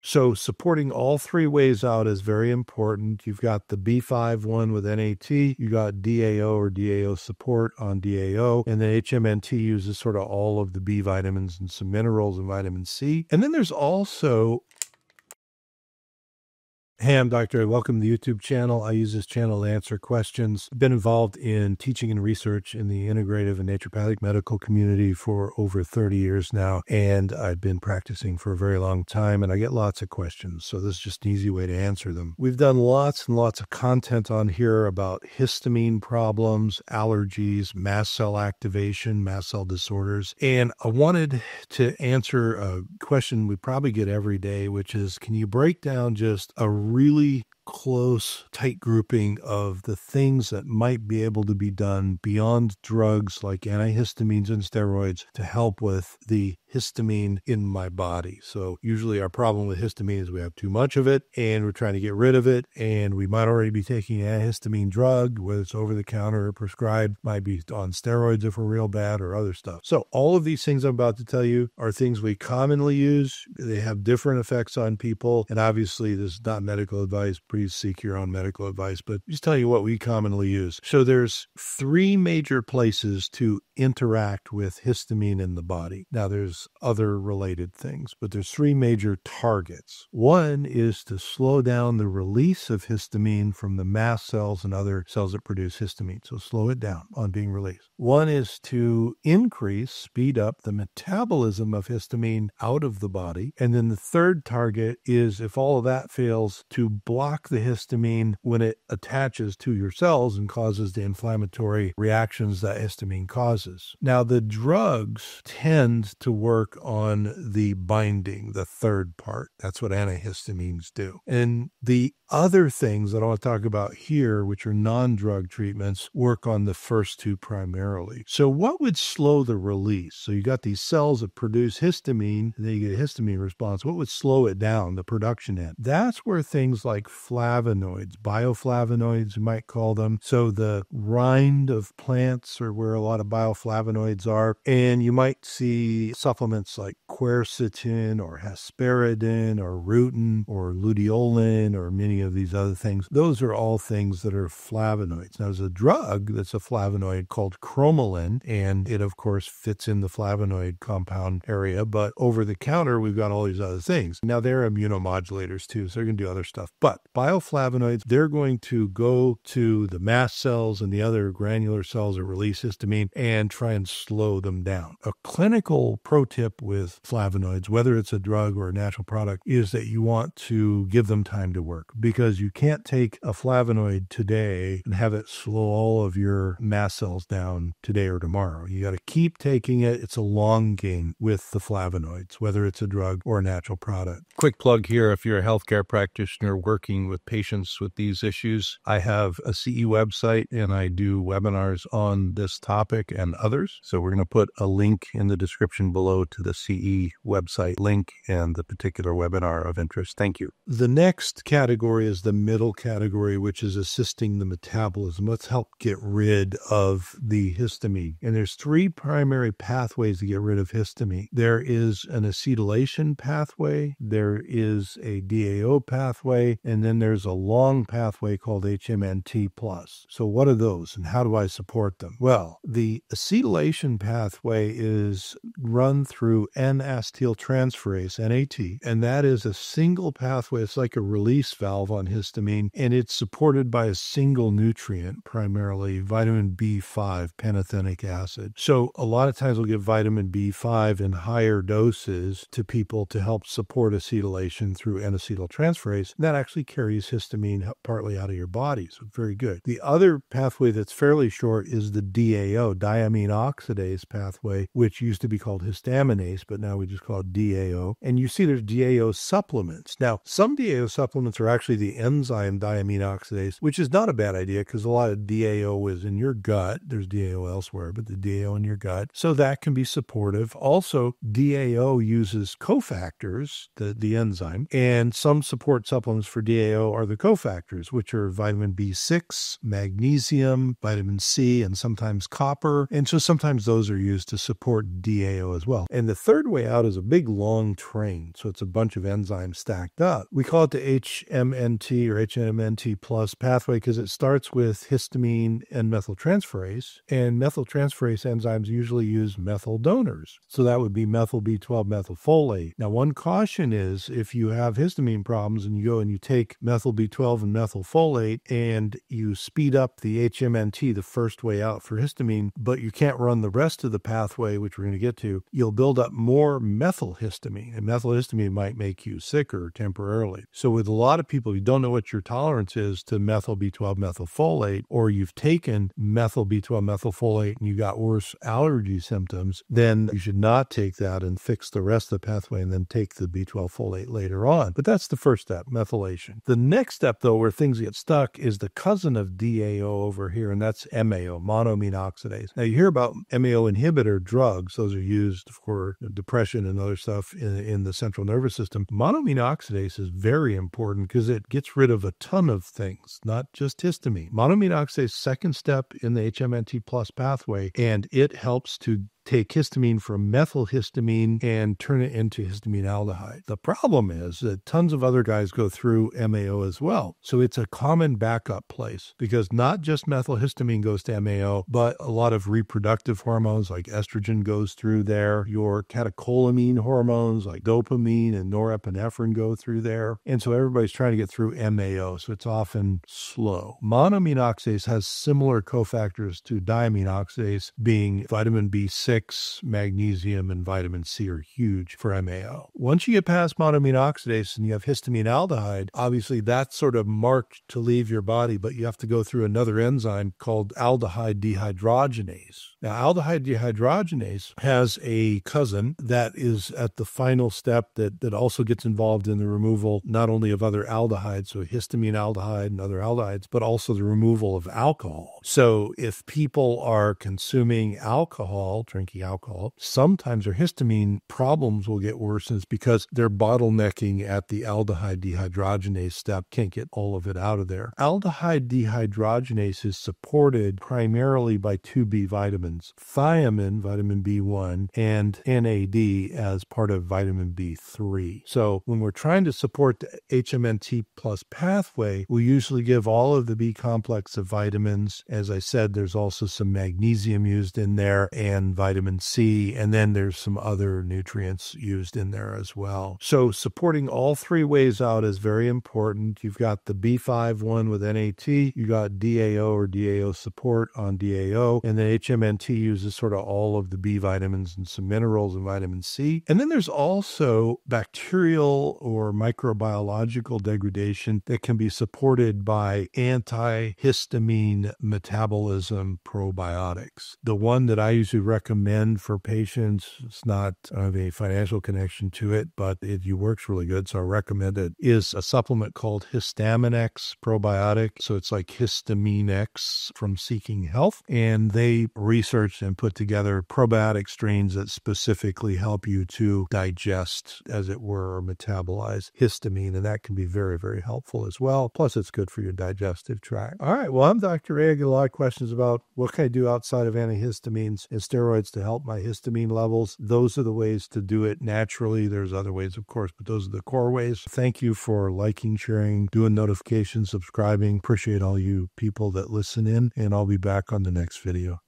So supporting all three ways out is very important. You've got the B5 one with NAT, you got DAO or DAO support on DAO, and then HMNT uses sort of all of the B vitamins and some minerals and vitamin C. And then there's also Hey, I'm Dr. Welcome to the YouTube channel. I use this channel to answer questions. I've been involved in teaching and research in the integrative and naturopathic medical community for over 30 years now, and I've been practicing for a very long time, and I get lots of questions. So this is just an easy way to answer them. We've done lots and lots of content on here about histamine problems, allergies, mast cell activation, mast cell disorders, and I wanted to answer a question we probably get every day, which is, can you break down just a really close, tight grouping of the things that might be able to be done beyond drugs like antihistamines and steroids to help with the histamine in my body. So, usually, our problem with histamine is we have too much of it and we're trying to get rid of it. And we might already be taking an antihistamine drug, whether it's over the counter or prescribed, might be on steroids if we're real bad or other stuff. So, all of these things I'm about to tell you are things we commonly use. They have different effects on people. And obviously, this is not medical advice. Please seek your own medical advice, but just tell you what we commonly use. So, there's three major places to interact with histamine in the body. Now, there's other related things, but there's three major targets. One is to slow down the release of histamine from the mast cells and other cells that produce histamine. So slow it down on being released. One is to increase, speed up the metabolism of histamine out of the body. And then the third target is if all of that fails, to block the histamine when it attaches to your cells and causes the inflammatory reactions that histamine causes. Now, the drugs tend to work on the binding, the third part. That's what antihistamines do. And the other things that I want to talk about here, which are non drug treatments, work on the first two primarily. So, what would slow the release? So, you got these cells that produce histamine, then you get a histamine response. What would slow it down, the production end? That's where things like flavonoids, bioflavonoids, you might call them. So, the rind of plants are where a lot of bioflavonoids are. And you might see supplements like quercetin or hesperidin or rutin or luteolin or many of these other things. Those are all things that are flavonoids. Now, there's a drug that's a flavonoid called cromolyn, and it, of course, fits in the flavonoid compound area. But over the counter, we've got all these other things. Now, they're immunomodulators too, so they're going to do other stuff. But bioflavonoids, they're going to go to the mast cells and the other granular cells that release histamine and try and slow them down. A clinical pro tip with flavonoids, whether it's a drug or a natural product, is that you want to give them time to work because you can't take a flavonoid today and have it slow all of your mast cells down today or tomorrow. You got to keep taking it. It's a long game with the flavonoids, whether it's a drug or a natural product. Quick plug here if you're a healthcare practitioner working with patients with these issues, I have a CE website and I do webinars on this topic and others. So we're going to put a link in the description below to the CE website link and the particular webinar of interest. Thank you. The next category category is the middle category, which is assisting the metabolism. Let's help get rid of the histamine. And there's three primary pathways to get rid of histamine. There is an acetylation pathway, there is a DAO pathway, and then there's a long pathway called HMNT plus. So what are those and how do I support them? Well, the acetylation pathway is run through N-acetyltransferase, NAT, and that is a single pathway. It's like a release valve on histamine, and it's supported by a single nutrient, primarily vitamin B5, pantothenic acid. So, a lot of times we'll give vitamin B5 in higher doses to people to help support acetylation through N acetyltransferase. That actually carries histamine partly out of your body, so very good. The other pathway that's fairly short is the DAO, diamine oxidase pathway, which used to be called histaminase, but now we just call it DAO. And you see there's DAO supplements. Now, some DAO supplements are actually the enzyme diamine oxidase, which is not a bad idea because a lot of DAO is in your gut. There's DAO elsewhere, but the DAO in your gut. So that can be supportive. Also, DAO uses cofactors, the, the enzyme, and some support supplements for DAO are the cofactors, which are vitamin B6, magnesium, vitamin C, and sometimes copper. And so sometimes those are used to support DAO as well. And the third way out is a big long train. So it's a bunch of enzymes stacked up. We call it the HMNT or HMNT plus pathway because it starts with histamine N-methyltransferase. And methyltransferase enzymes usually use methyl donors. So that would be methyl B12 methylfolate. Now, one caution is if you have histamine problems and you go and you take methyl B12 and methylfolate and you speed up the HMNT, the first way out for histamine, but you can't run the rest of the pathway, which we're going to get to, you'll build up more methylhistamine. And methylhistamine might make you sicker temporarily. So, with a lot of people, you don't know what your tolerance is to methyl B12 methylfolate, or you've taken methyl B12 methylfolate and you got worse allergy symptoms, then you should not take that and fix the rest of the pathway and then take the B12 folate later on. But that's the first step, methylation. The next step, though, where things get stuck is the cousin of DAO over here, and that's MAO, monoamine oxidase. Now, you hear about MAO inhibitor drugs, those are used for depression and other stuff in, in the central nervous system. Monoamine oxidase is very important because it gets rid of a ton of things, not just histamine. Monoamine oxidase, second step in the HMNT plus pathway, and it helps to take histamine from methylhistamine and turn it into histamine aldehyde. The problem is that tons of other guys go through MAO as well. So it's a common backup place because not just methylhistamine goes to MAO, but a lot of reproductive hormones like estrogen goes through there. Your catecholamine hormones like dopamine and norepinephrine go through there. And so everybody's trying to get through MAO. So it's often slow. Monoamine oxidase has similar cofactors to diamine oxidase being vitamin B6 magnesium, and vitamin C are huge for MAO. Once you get past monoamine oxidase and you have histamine aldehyde, obviously that's sort of marked to leave your body, but you have to go through another enzyme called aldehyde dehydrogenase. Now, aldehyde dehydrogenase has a cousin that is at the final step that, that also gets involved in the removal not only of other aldehydes, so histamine aldehyde and other aldehydes, but also the removal of alcohol. So if people are consuming alcohol, drinking alcohol. Sometimes their histamine problems will get worse, and it's because they're bottlenecking at the aldehyde dehydrogenase step, can't get all of it out of there. Aldehyde dehydrogenase is supported primarily by two B vitamins thiamine, vitamin B1, and NAD as part of vitamin B3. So when we're trying to support the HMNT plus pathway, we usually give all of the B complex of vitamins. As I said, there's also some magnesium used in there and vitamin vitamin C, and then there's some other nutrients used in there as well. So supporting all three ways out is very important. You've got the B5 one with NAT, you got DAO or DAO support on DAO, and then HMNT uses sort of all of the B vitamins and some minerals and vitamin C. And then there's also bacterial or microbiological degradation that can be supported by antihistamine metabolism probiotics. The one that I usually recommend recommend for patients. It's not of a financial connection to it, but it works really good. So I recommend it. Is a supplement called Histaminex probiotic. So it's like Histamine X from Seeking Health. And they researched and put together probiotic strains that specifically help you to digest, as it were, or metabolize histamine. And that can be very, very helpful as well. Plus, it's good for your digestive tract. All right. Well, I'm Dr. I get a lot of questions about what can I do outside of antihistamines and steroids to help my histamine levels. Those are the ways to do it naturally. There's other ways, of course, but those are the core ways. Thank you for liking, sharing, doing notifications, subscribing. Appreciate all you people that listen in, and I'll be back on the next video.